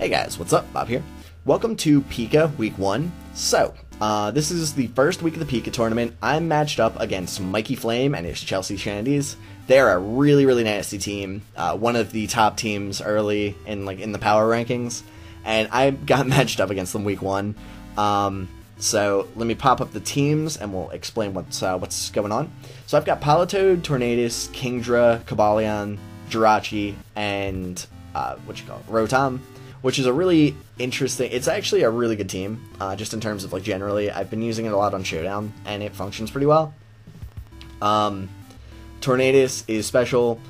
Hey guys, what's up? Bob here. Welcome to PICA Week 1. So, uh, this is the first week of the PICA tournament. I'm matched up against Mikey Flame and his Chelsea Chandies. They're a really, really nasty team. Uh, one of the top teams early in like in the power rankings, and I got matched up against them week one. Um, so let me pop up the teams and we'll explain what's uh, what's going on. So I've got Politoed, Tornadus, Kingdra, Cobalion, Jirachi, and uh, what you call it, Rotom, which is a really interesting. It's actually a really good team, uh, just in terms of like generally. I've been using it a lot on Showdown, and it functions pretty well. Um, Tornadus is special.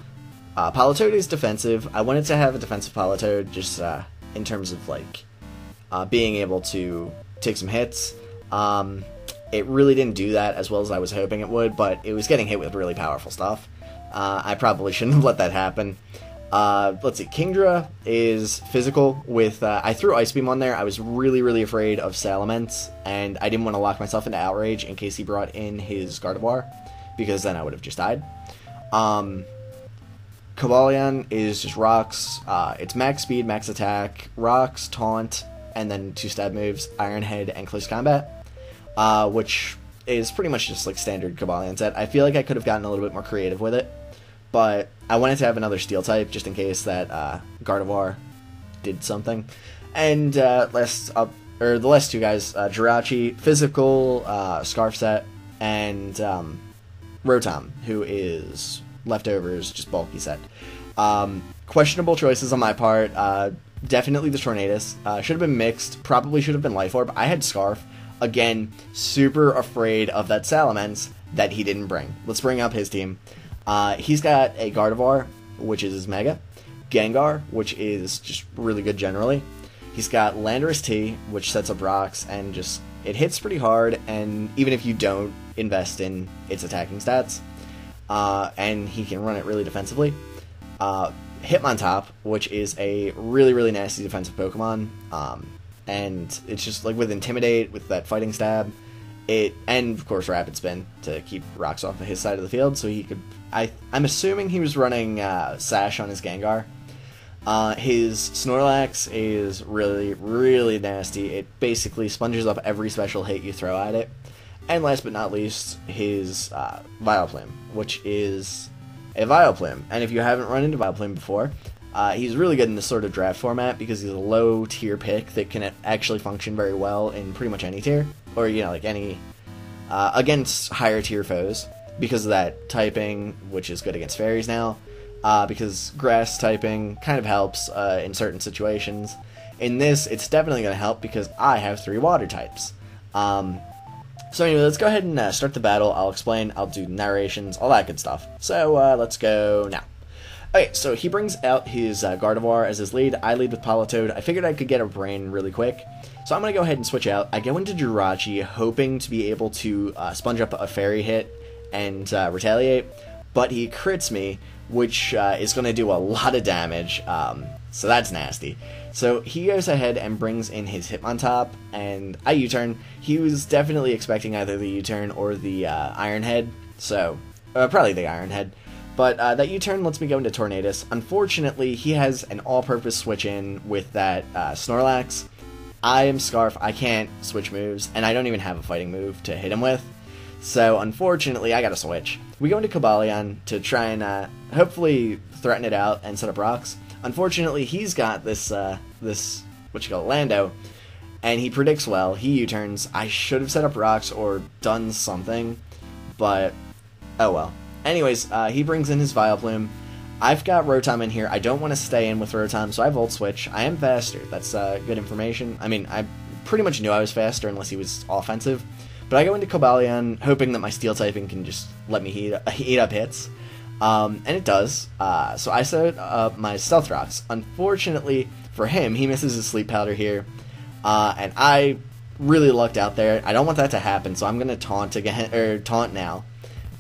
Uh, Politoed is defensive. I wanted to have a defensive Politoed just uh, in terms of like uh, being able to take some hits. Um, it really didn't do that as well as I was hoping it would, but it was getting hit with really powerful stuff. Uh, I probably shouldn't have let that happen. Uh, let's see, Kingdra is physical with. Uh, I threw Ice Beam on there. I was really, really afraid of Salamence, and I didn't want to lock myself into Outrage in case he brought in his Gardevoir, because then I would have just died. Um, Cobalion is just rocks. Uh, it's max speed, max attack, rocks, taunt, and then two stab moves, Iron Head, and close combat, uh, which is pretty much just like standard Cobalion set. I feel like I could have gotten a little bit more creative with it but I wanted to have another steel type just in case that uh, Gardevoir did something. And uh, last up, or the last two guys, uh, Jirachi, physical, uh, scarf set, and um, Rotom, who is leftovers, just bulky set. Um, questionable choices on my part. Uh, definitely the Tornadus. Uh, should have been mixed. Probably should have been Life Orb. I had Scarf. Again, super afraid of that Salamence that he didn't bring. Let's bring up his team. Uh, he's got a Gardevoir, which is his Mega, Gengar, which is just really good generally. He's got Landorus T, which sets up rocks and just it hits pretty hard, and even if you don't invest in its attacking stats, uh, and he can run it really defensively. Uh, Hitmontop, which is a really really nasty defensive Pokemon, um, and it's just like with Intimidate with that fighting stab, it and of course Rapid Spin to keep rocks off of his side of the field, so he could I I'm assuming he was running uh, Sash on his Gengar. Uh, his Snorlax is really really nasty. It basically sponges up every special hit you throw at it. And last but not least, his uh, Vileplume, which is a Vileplume. And if you haven't run into Vileplume before, uh, he's really good in this sort of draft format because he's a low tier pick that can actually function very well in pretty much any tier, or you know, like any uh, against higher tier foes because of that typing, which is good against fairies now. Uh, because grass typing kind of helps uh, in certain situations. In this, it's definitely going to help because I have three water types. Um, so anyway, let's go ahead and uh, start the battle. I'll explain, I'll do narrations, all that good stuff. So uh, let's go now. Okay, so he brings out his uh, Gardevoir as his lead. I lead with Politoed. I figured I could get a brain really quick. So I'm going to go ahead and switch out. I go into Jirachi, hoping to be able to uh, sponge up a fairy hit and uh, retaliate, but he crits me, which uh, is going to do a lot of damage. Um, so that's nasty. So he goes ahead and brings in his Hitmontop, and I U-turn. He was definitely expecting either the U-turn or the uh, Iron Head, so uh, probably the Iron Head. But uh, that U-turn lets me go into Tornadus. Unfortunately, he has an all-purpose switch in with that uh, Snorlax. I am Scarf. I can't switch moves, and I don't even have a fighting move to hit him with. So unfortunately, I got to switch. We go into Cobalion to try and uh, hopefully threaten it out and set up rocks. Unfortunately, he's got this uh, this what you call it, Lando, and he predicts well. He U-turns. I should have set up rocks or done something, but oh well. Anyways, uh, he brings in his Vileplume. I've got Rotom in here. I don't want to stay in with Rotom, so I Volt Switch. I am faster. That's uh, good information. I mean, I pretty much knew I was faster unless he was offensive. But I go into Cobalion hoping that my steel typing can just let me heat, heat up hits. Um, and it does. Uh, so I set up my Stealth Rocks. Unfortunately for him, he misses his Sleep Powder here. Uh, and I really lucked out there. I don't want that to happen, so I'm going to taunt again, or taunt now.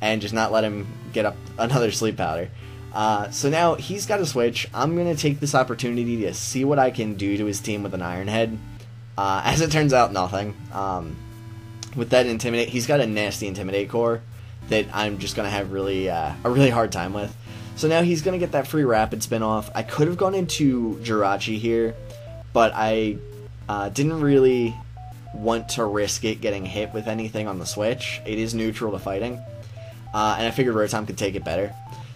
And just not let him get up another Sleep Powder. Uh, so now he's got a switch. I'm going to take this opportunity to see what I can do to his team with an Iron Head. Uh, as it turns out, nothing. Um, with that intimidate, he's got a nasty intimidate core that I'm just gonna have really uh, a really hard time with. So now he's gonna get that free rapid spin off. I could have gone into Jirachi here, but I uh, didn't really want to risk it getting hit with anything on the switch. It is neutral to fighting, uh, and I figured Rotom could take it better.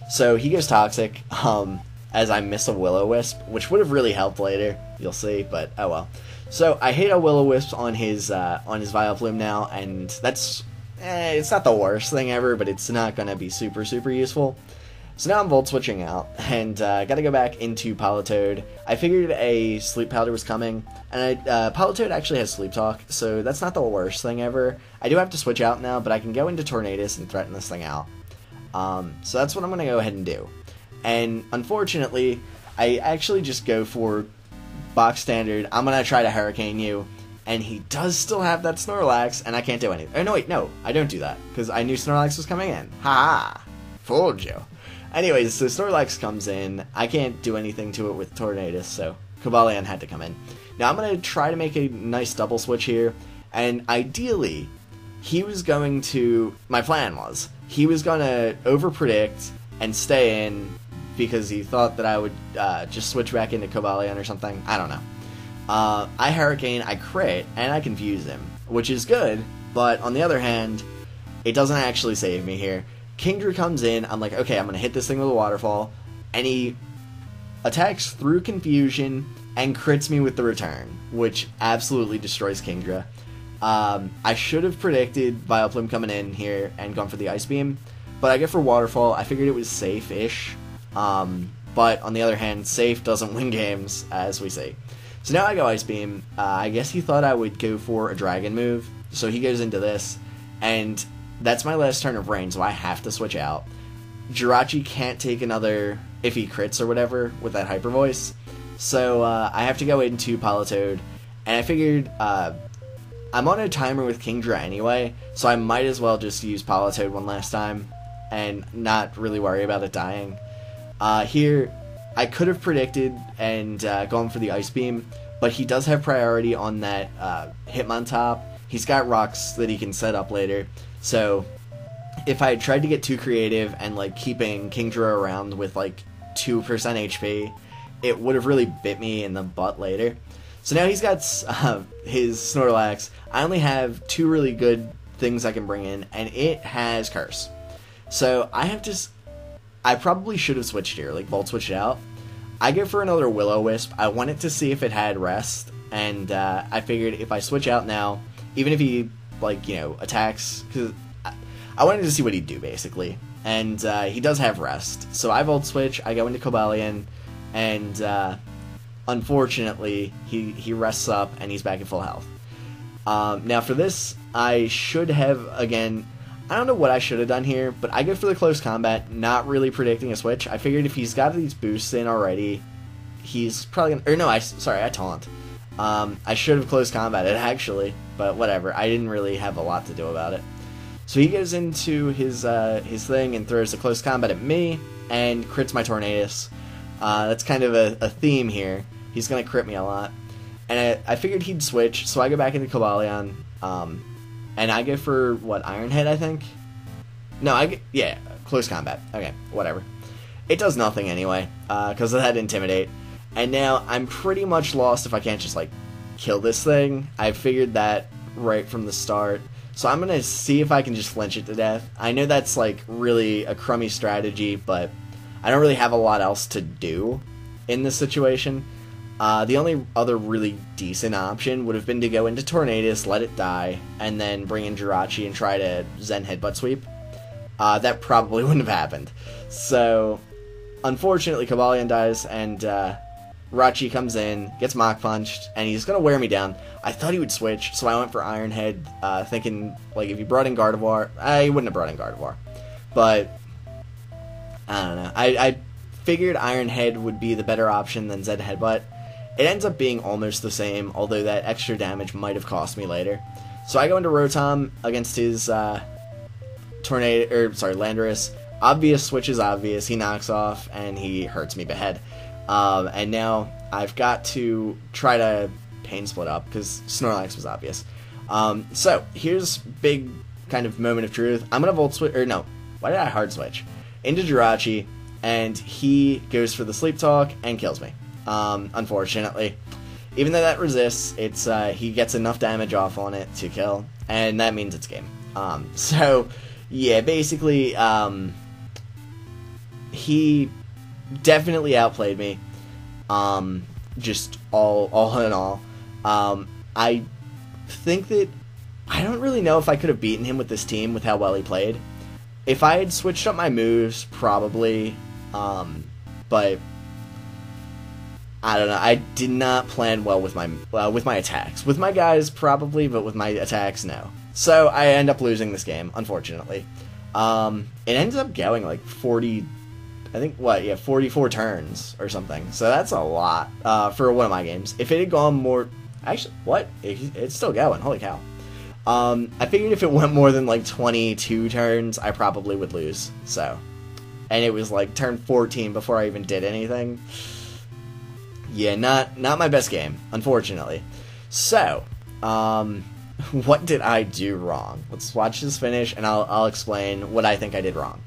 So he goes Toxic, um, as I miss a Will-O-Wisp, which would have really helped later. You'll see, but oh well. So I hit a Will-O-Wisp on his uh, on his Vileplume now, and that's eh, it's not the worst thing ever, but it's not gonna be super super useful. So now I'm Volt switching out, and uh, got to go back into Politoed. I figured a Sleep Powder was coming, and I, uh, Politoed actually has Sleep Talk, so that's not the worst thing ever. I do have to switch out now, but I can go into Tornadus and threaten this thing out. Um, so that's what I'm to go ahead and do. And unfortunately, I actually just go for box standard. I'm to try to Hurricane you, and he does still have that Snorlax, and I can't do anything. Oh, no, wait, no, I don't do that, because I knew Snorlax was coming in. Ha! Fooled you. Anyways, so Snorlax comes in. I can't do anything to it with Tornadus, so Cobalion had to come in. Now I'm to try to make a nice double switch here, and ideally, he was going to. My plan was he was to overpredict and stay in because he thought that I would uh, just switch back into Cobalion or something. I don't know. Uh, I Hurricane, I crit, and I confuse him, which is good, but on the other hand, it doesn't actually save me here. Kingdra comes in. I'm like, okay, I'm gonna hit this thing with a waterfall, and he attacks through confusion and crits me with the return, which absolutely destroys Kingdra. Um, I should have predicted Vileplume coming in here and gone for the Ice Beam, but I get for Waterfall. I figured it was safe-ish, um, but on the other hand, safe doesn't win games, as we say. So now I go Ice Beam. Uh, I guess he thought I would go for a Dragon move, so he goes into this, and that's my last turn of rain, so I have to switch out. Jirachi can't take another if he crits or whatever with that hyper voice, so uh, I have to go into Politoed, and I figured uh, I'm on a timer with Kingdra anyway, so I might as well just use Politoed one last time and not really worry about it dying. Uh, here, I could have predicted and uh, gone for the Ice Beam, but he does have priority on that uh, Hitmontop. He's got rocks that he can set up later, so if I had tried to get too creative and like keeping Kingdra around with like 2% HP, it would have really bit me in the butt later. So now he's got uh, his Snorlax. I only have two really good things I can bring in, and it has Curse. So I have to. I probably should have switched here, like Volt switched out. I go for another Will-O-Wisp. I wanted to see if it had Rest, and uh, I figured if I switch out now, even if he like you know attacks because I, I, wanted to see what he'd do basically, and uh, he does have rest. So I volt switch. I go into Cobalion, and uh, unfortunately he he rests up and he's back at full health. Um, now for this, I should have again. I don't know what I should have done here, but I go for the close combat, not really predicting a switch. I figured if he's got these boosts in already, he's probably gonna. Or no, I sorry, I taunt. Um, I should have close combat combated actually, but whatever. I didn't really have a lot to do about it. So he goes into his uh, his thing and throws a close combat at me and crits my Tornadus. Uh, that's kind of a, a, theme here. He's gonna crit me a lot, and I, I figured he'd switch, so I go back into Cobalion. um, and I go for what Iron Head, I think. No, I get, yeah close combat. Okay, whatever. It does nothing anyway because uh, of that intimidate. And now I'm pretty much lost if I can't just like kill this thing. I figured that right from the start. So I'm gonna see if I can just flinch it to death. I know that's like really a crummy strategy, but I don't really have a lot else to do in this situation. Uh, the only other really decent option would have been to go into Tornadus, let it die, and then bring in Jirachi and try to Zen Headbutt Sweep. Uh, that probably wouldn't have happened. So, unfortunately, Cobalion dies, and uh, Rachi comes in, gets Mach Punched, and he's gonna wear me down. I thought he would switch, so I went for Iron Head, uh, thinking like if he brought in Gardevoir, I wouldn't have brought in Gardevoir, but I don't know. I, I figured Iron Head would be the better option than Zen Headbutt. It ends up being almost the same, although that extra damage might have cost me later. So I go into Rotom against his uh, Tornado, or sorry, Landorus. Obvious switch is obvious. He knocks off and he hurts me behead. Um, and now I've got to try to pain split up because Snorlax was obvious. Um, so here's big kind of moment of truth. I'm gonna volt switch, or no, why did I hard switch into Jirachi, and he goes for the sleep talk and kills me. Um, unfortunately, even though that resists, it's uh, he gets enough damage off on it to kill, and that means it's game. Um, so yeah, basically, um, he definitely outplayed me. Um, just all all in all, um, I think that I don't really know if I could have beaten him with this team with how well he played. If I had switched up my moves, probably, um, but I don't know. I did not plan well with my uh, with my attacks. With my guys, probably, but with my attacks, no. So I end up losing this game, unfortunately. Um, it ends up going like forty, I think what? Yeah, forty-four turns or something. So that's a lot uh, for one of my games. If it had gone more, actually, what? It, it's still going. Holy cow! Um, I figured if it went more than like twenty-two turns, I probably would lose. So, and it was like turn fourteen before I even did anything yeah, not not my best game, unfortunately. So, um, what did I do wrong? Let's watch this finish, and I'll I'll explain what I think I did wrong.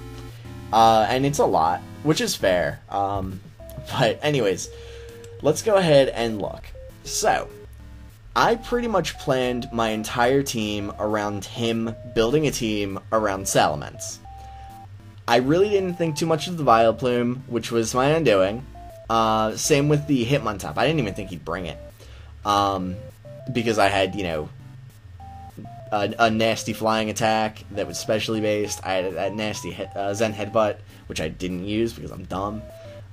Uh, and it's a lot, which is fair. Um, but anyways, let's go ahead and look. So, I pretty much planned my entire team around him building a team around Salamence. I really didn't think too much of the Vileplume, which was my undoing. Uh, same with the Hitmontop. I didn't even think he'd bring it. Um, because I had, you know, a, a, nasty flying attack that was specially based. I had that nasty hit, uh, Zen Headbutt, which I didn't use because I'm dumb.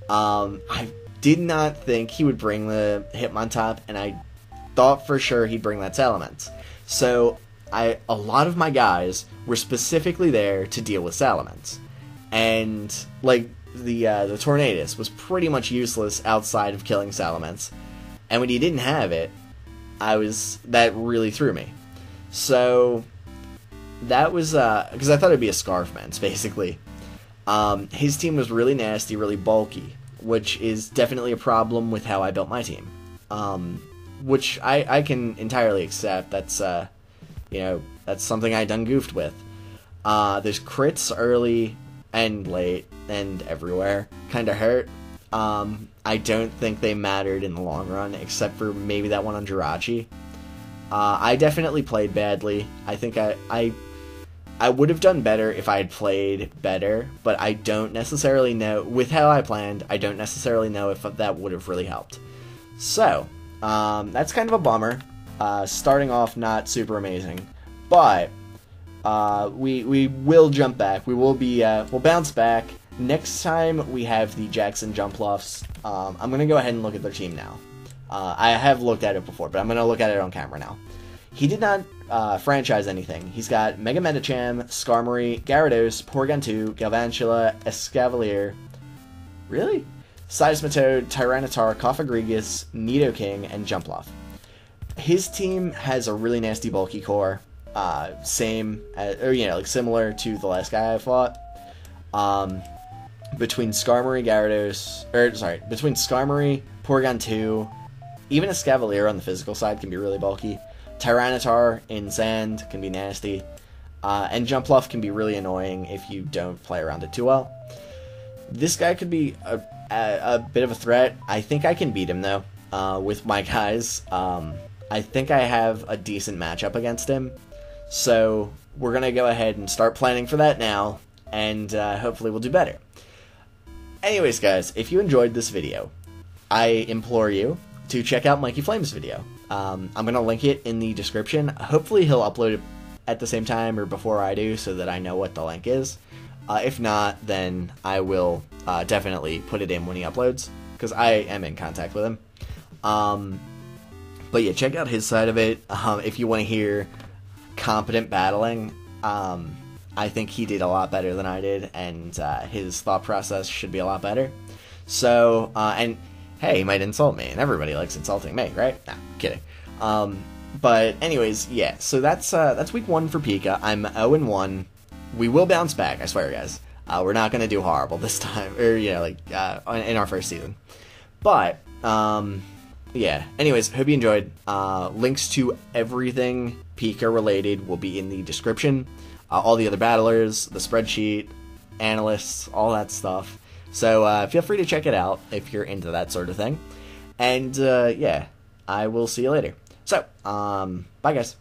Um, I did not think he would bring the Hitmontop, and I thought for sure he'd bring that Salamence. So, I a lot of my guys were specifically there to deal with Salamence. And, like, the uh, the Tornadus was pretty much useless outside of killing Salamence, and when he didn't have it, I was that really threw me. So that was because uh, I thought it'd be a Scarfman's basically. Um, his team was really nasty, really bulky, which is definitely a problem with how I built my team. Um, which I, I can entirely accept. That's uh, you know that's something I done goofed with. Uh, there's crits early and late and everywhere kind of hurt. Um, I don't think they mattered in the long run, except for maybe that one on Jirachi. Uh, I definitely played badly. I think I, I I would have done better if I had played better, but I don't necessarily know. With how I planned, I don't necessarily know if that would have really helped. So, um, that's kind of a bummer. Uh, starting off not super amazing, but uh, we we will jump back. We will be uh, we'll bounce back. Next time we have the Jackson Jumpluffs. Um, I'm gonna go ahead and look at their team now. Uh, I have looked at it before, but I'm gonna look at it on camera now. He did not uh, franchise anything. He's got Mega Medicham, Skarmory, Gyarados, Porygon 2, Galvantula, Escavalier. Really? Seismitoad, Tyranitar, Cofagrigus, Nidoking, and Jumpluff. His team has a really nasty bulky core uh, same as, or you know like similar to the last guy I fought. Um, between Skarmory, Gyarados, or sorry, between Skarmory, Porygon 2, even a Escavalier on the physical side can be really bulky. Tyranitar in Sand can be nasty. Uh, and Jumpluff can be really annoying if you don't play around it too well. This guy could be a, a, a bit of a threat. I think I can beat him though uh, with my guys. Um, I think I have a decent matchup against him. So we're going to go ahead and start planning for that now, and uh, hopefully we'll do better. Anyways, guys, if you enjoyed this video, I implore you to check out Mikey Flame's video. Um, I'm going to link it in the description. Hopefully he'll upload it at the same time or before I do so that I know what the link is. Uh, if not, then I will uh, definitely put it in when he uploads because I am in contact with him. Um, but yeah, check out his side of it um, if you want to hear competent battling. Um, I think he did a lot better than I did, and uh, his thought process should be a lot better. So, uh, and hey, he might insult me, and everybody likes insulting me, right? Nah, kidding. Um, but anyways, yeah. So that's uh, that's week one for PICA. I'm 0 and one. We will bounce back, I swear, guys. Uh, we're not gonna do horrible this time, or you know, like uh, in our first season. But um, yeah. Anyways, hope you enjoyed. Uh, links to everything PICA related will be in the description. Uh, all the other battlers, the spreadsheet, analysts, all that stuff. So uh, feel free to check it out if you're into that sort of thing. And uh, yeah, I will see you later. So, um, bye guys.